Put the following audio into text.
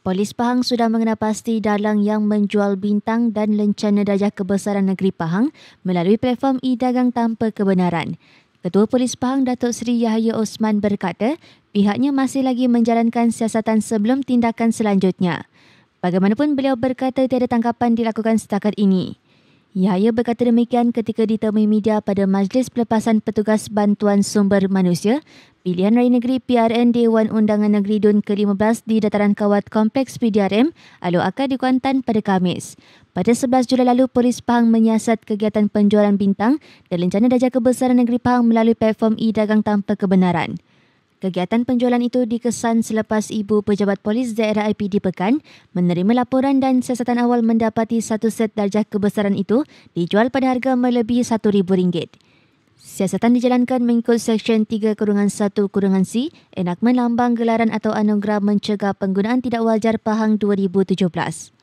Polis Pahang sudah mengenal pasti dalang yang menjual bintang dan lencana darjah kebesaran negeri Pahang melalui platform e-dagang tanpa kebenaran. Ketua Polis Pahang Datuk Seri Yahya Osman berkata, pihaknya masih lagi menjalankan siasatan sebelum tindakan selanjutnya. Bagaimanapun beliau berkata tiada tangkapan dilakukan setakat ini. Yahya berkata demikian ketika ditemui media pada Majlis Pelepasan Petugas Bantuan Sumber Manusia Pilihan Raya Negeri PRN Dewan Undangan Negeri DUN ke-15 di Dataran Kawat Kompleks PDRM Alor Akar di Kuantan pada Kamis. Pada 11 Julai lalu, Polis Pahang menyiasat kegiatan penjualan bintang dan lencana darjah kebesaran negeri Pahang melalui platform e-dagang tanpa kebenaran. Kegiatan penjualan itu dikesan selepas Ibu Pejabat Polis Daerah IPD Pekan menerima laporan dan siasatan awal mendapati satu set darjah kebesaran itu dijual pada harga melebihi RM1,000. Siasatan dijalankan mengikut Seksyen 3 Kurungan 1 Kurungan C Enakmen Lambang Gelaran atau Anugerah Mencegah Penggunaan Tidak Wajar Pahang 2017.